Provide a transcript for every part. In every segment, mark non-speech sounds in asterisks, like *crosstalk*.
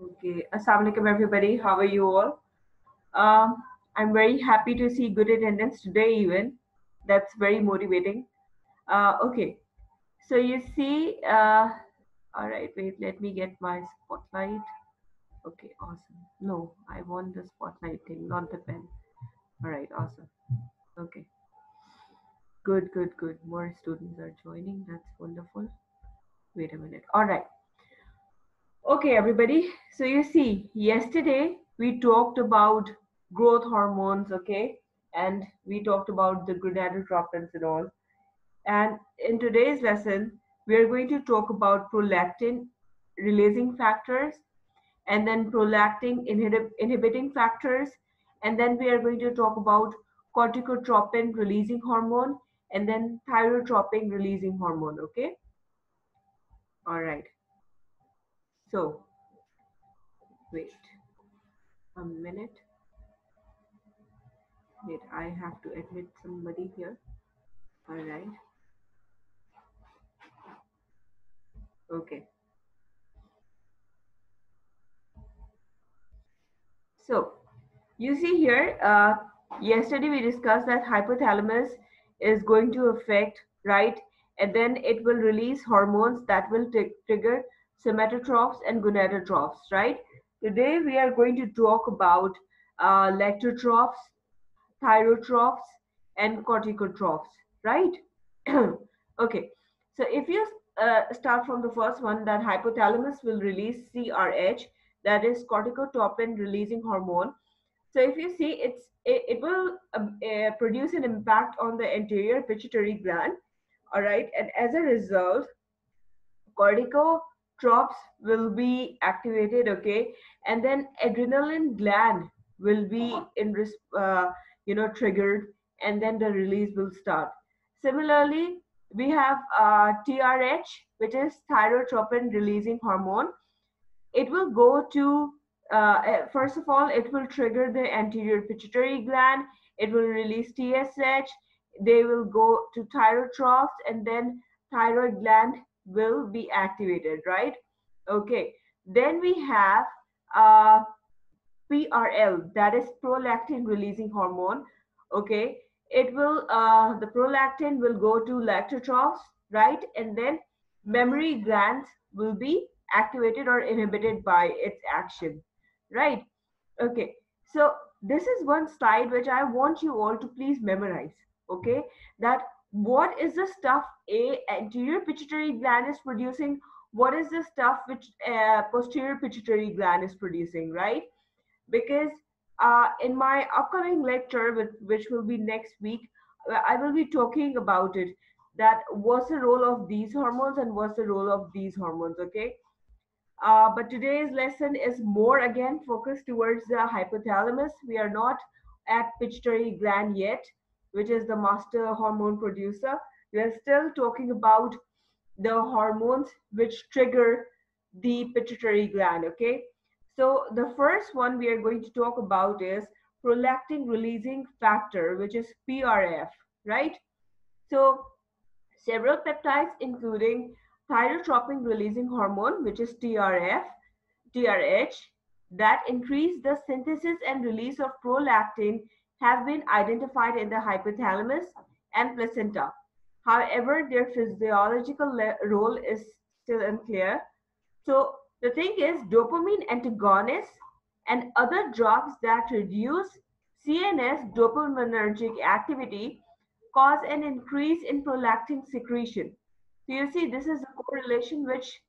Okay, Assalamualaikum everybody. How are you all? Um, I'm very happy to see good attendance today even. That's very motivating. Uh, okay, so you see, uh, all right, wait, let me get my spotlight. Okay, awesome. No, I want the spotlight thing, not the pen. All right, awesome. Okay, good, good, good. More students are joining. That's wonderful. Wait a minute. All right. Okay, everybody. So you see, yesterday we talked about growth hormones, okay? And we talked about the gonadotropins and all. And in today's lesson, we are going to talk about prolactin releasing factors and then prolactin inhib inhibiting factors. And then we are going to talk about corticotropin releasing hormone and then thyrotropin releasing hormone, okay? All right. So, wait a minute. Wait, I have to admit somebody here. All right. Okay. So, you see here, uh, yesterday we discussed that hypothalamus is going to affect, right? And then it will release hormones that will trigger somatotrophs and gonadotrophs, right? Today we are going to talk about uh, lactotrophs, thyrotrophs, and corticotrophs, right? *clears throat* okay, so if you uh, start from the first one, that hypothalamus will release CRH, that is corticotropin releasing hormone. So if you see, it's it, it will uh, produce an impact on the anterior pituitary gland, all right, and as a result, cortico tropes will be activated okay? And then adrenaline gland will be in uh, you know triggered and then the release will start. Similarly we have uh, trh which is thyrotropin releasing hormone. It will go to uh, eh, first of all it will trigger the anterior pituitary gland. It will release tsh they will go to thyrotrophs and then thyroid gland will be activated, right? Okay. Then we have uh, PRL, that is prolactin releasing hormone. Okay. It will, uh, the prolactin will go to lactotrophs, right? And then mammary glands will be activated or inhibited by its action, right? Okay. So this is one slide which I want you all to please memorize, okay? That what is the stuff a anterior pituitary gland is producing? What is the stuff which uh, posterior pituitary gland is producing right? Because uh, in my upcoming lecture with, which will be next week i will be talking about it that what's the role of these hormones and what's the role of these hormones okay? Uh, but today's lesson is more again focused towards the hypothalamus. We are not at pituitary gland yet which is the master hormone producer. We are still talking about the hormones which trigger the pituitary gland, okay? So the first one we are going to talk about is prolactin releasing factor, which is PRF, right? So several peptides, including thyrotropin releasing hormone, which is TRF, TRH, that increase the synthesis and release of prolactin have been identified in the hypothalamus and placenta. However, their physiological role is still unclear. So the thing is dopamine antagonists and other drugs that reduce CNS dopaminergic activity cause an increase in prolactin secretion. So you see, this is a correlation which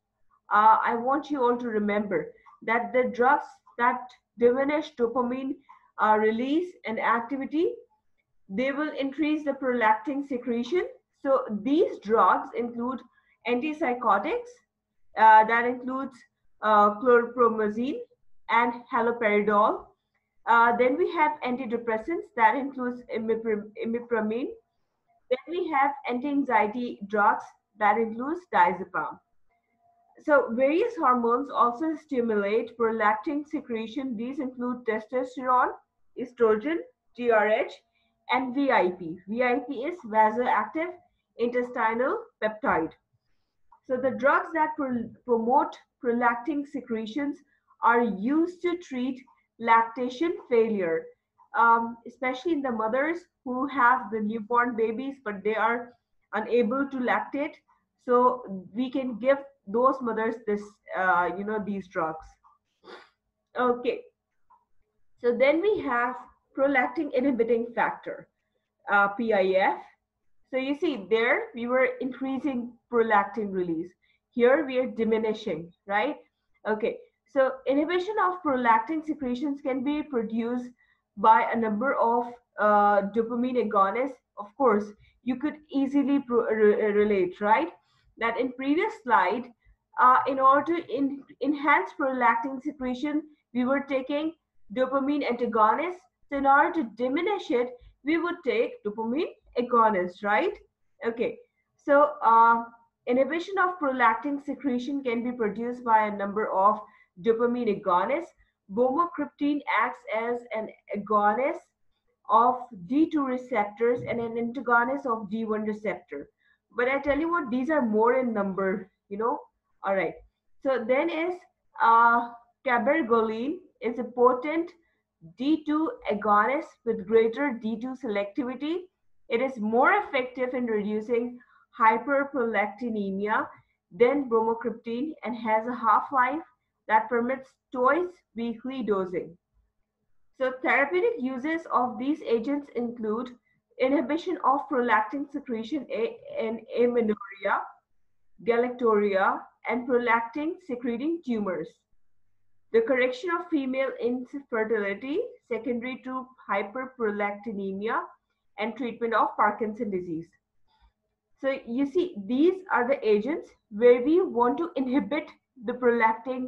uh, I want you all to remember that the drugs that diminish dopamine uh, release and activity, they will increase the prolactin secretion. So these drugs include antipsychotics, uh, that includes uh, chlorpromazine and haloperidol. Uh, then we have antidepressants that includes imipramine. Then we have anti-anxiety drugs that includes diazepam so various hormones also stimulate prolactin secretion. These include testosterone, estrogen, TRH, and VIP. VIP is vasoactive intestinal peptide. So the drugs that promote prolactin secretions are used to treat lactation failure, um, especially in the mothers who have the newborn babies, but they are unable to lactate. So we can give those mothers this, uh, you know, these drugs. Okay. So then we have prolactin inhibiting factor, uh, PIF. So you see there we were increasing prolactin release. Here we are diminishing, right? Okay, so inhibition of prolactin secretions can be produced by a number of uh, dopamine agonists. Of course, you could easily re relate, right? That in previous slide, uh, in order to in enhance prolactin secretion, we were taking dopamine antagonists. So in order to diminish it, we would take dopamine agonists, right? Okay, so uh, inhibition of prolactin secretion can be produced by a number of dopamine agonists. Bromocriptine acts as an agonist of D2 receptors and an antagonist of D1 receptor. But I tell you what, these are more in number, you know. All right. So then is uh, cabergoline is a potent D2 agonist with greater D2 selectivity. It is more effective in reducing hyperprolactinemia than bromocriptine and has a half-life that permits twice weekly dosing. So therapeutic uses of these agents include inhibition of prolactin secretion in amenorrhea, galactorrhea, and prolactin secreting tumors. The correction of female infertility secondary to hyperprolactinemia and treatment of Parkinson disease. So you see, these are the agents where we want to inhibit the prolactin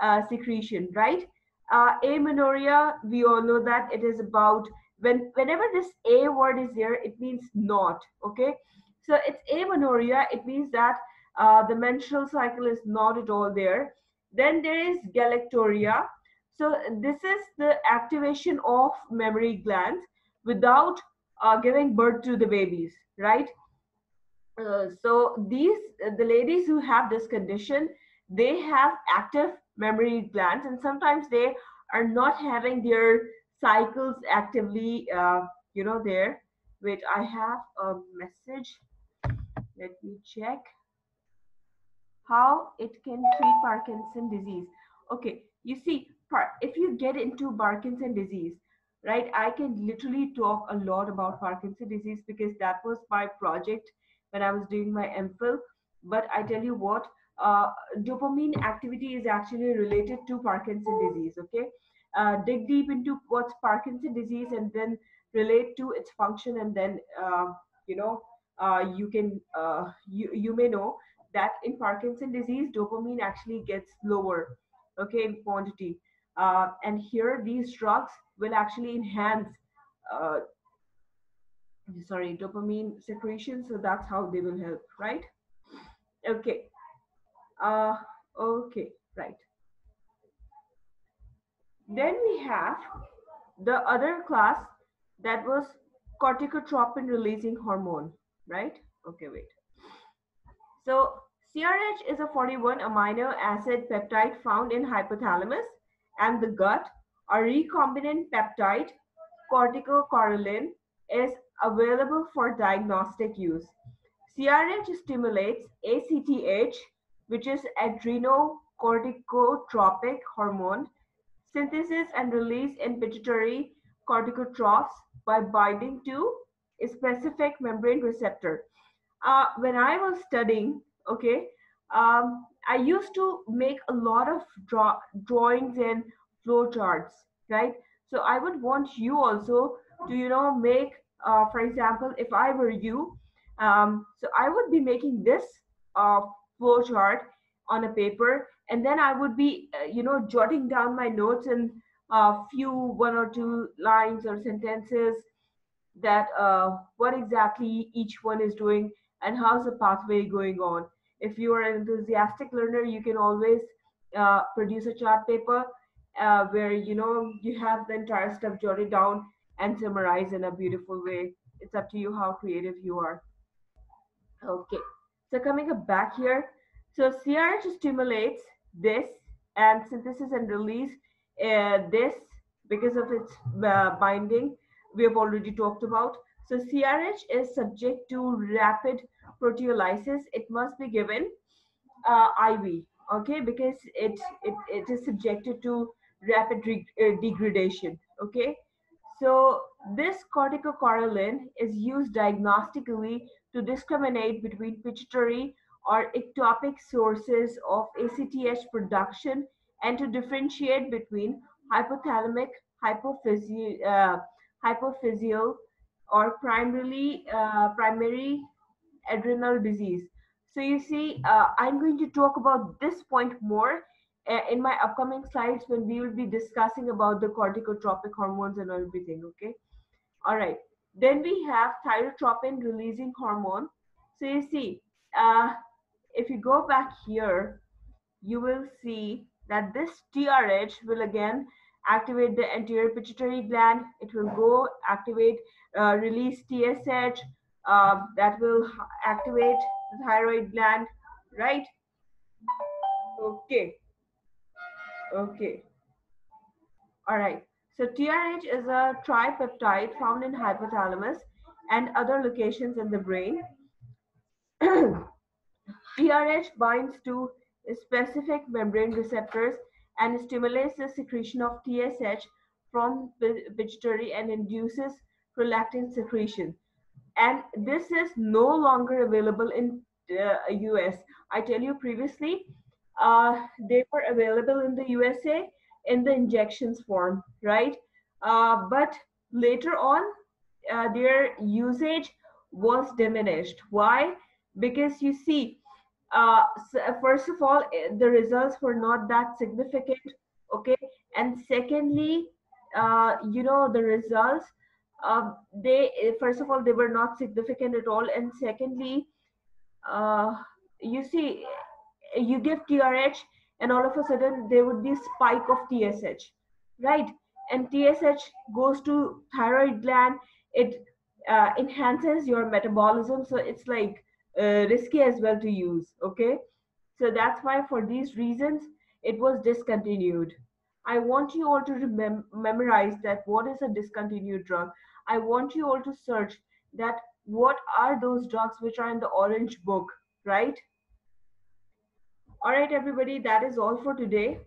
uh, secretion, right? Uh, amenorrhea, we all know that it is about when whenever this A word is there, it means not, okay? So it's amenorrhea, it means that uh, the menstrual cycle is not at all there. Then there is galactorrhea. So this is the activation of mammary glands without uh, giving birth to the babies, right? Uh, so these, the ladies who have this condition, they have active mammary glands and sometimes they are not having their cycles actively, uh, you know, there. Wait, I have a message. Let me check how it can treat Parkinson disease. Okay, you see, if you get into Parkinson disease, right, I can literally talk a lot about Parkinson disease because that was my project when I was doing my MPhil. But I tell you what, uh, dopamine activity is actually related to Parkinson disease. Okay, uh, dig deep into what's Parkinson disease and then relate to its function, and then uh, you know uh, you can uh, you you may know that in Parkinson disease, dopamine actually gets lower, okay, in quantity. Uh, and here, these drugs will actually enhance, uh, sorry, dopamine secretion. So that's how they will help, right? Okay. Uh, okay, right. Then we have the other class that was corticotropin releasing hormone, right? Okay, wait. So CRH is a 41 amino acid peptide found in hypothalamus and the gut. A recombinant peptide, corticorelin, is available for diagnostic use. CRH stimulates ACTH, which is adrenocorticotropic hormone, synthesis and release in pituitary corticotrophs by binding to a specific membrane receptor uh, when I was studying, okay, um, I used to make a lot of draw drawings and flow charts, right? So I would want you also to, you know, make, uh, for example, if I were you, um, so I would be making this uh, flow chart on a paper, and then I would be, uh, you know, jotting down my notes in a few one or two lines or sentences that uh, what exactly each one is doing and how's the pathway going on. If you are an enthusiastic learner, you can always uh, produce a chart paper uh, where you know you have the entire stuff jotted down and summarize in a beautiful way. It's up to you how creative you are. Okay, so coming up back here, so CRH stimulates this and synthesis and release uh, this because of its uh, binding we have already talked about so crh is subject to rapid proteolysis. It must be given uh, iv okay? Because it, it it is subjected to rapid uh, degradation okay? So this corticorelin is used diagnostically to discriminate between pituitary or ectopic sources of ACTH production and to differentiate between hypothalamic hypophysi uh, hypophysial or primarily uh, primary adrenal disease. So you see, uh, I'm going to talk about this point more uh, in my upcoming slides when we will be discussing about the corticotropic hormones and everything, okay? All right. Then we have thyrotropin releasing hormone. So you see, uh, if you go back here, you will see that this TRH will again activate the anterior pituitary gland. It will go activate, uh, release TSH. Uh, that will activate the thyroid gland, right? Okay. Okay. All right. So TRH is a tripeptide found in hypothalamus and other locations in the brain. *clears throat* TRH binds to specific membrane receptors and stimulates the secretion of TSH from pituitary and induces prolactin secretion. And this is no longer available in uh, US. I tell you previously, uh, they were available in the USA in the injections form, right? Uh, but later on, uh, their usage was diminished. Why? Because you see, uh, so first of all, eh, the results were not that significant, okay? And secondly, uh, you know, the results, uh, they, eh, first of all, they were not significant at all. And secondly, uh, you see, you give TRH and all of a sudden there would be spike of TSH, right? And TSH goes to thyroid gland. It uh, enhances your metabolism. So it's like uh, risky as well to use, okay? So that's why for these reasons, it was discontinued. I want you all to remem memorize that what is a discontinued drug. I want you all to search that what are those drugs which are in the orange book, right? All right, everybody, that is all for today.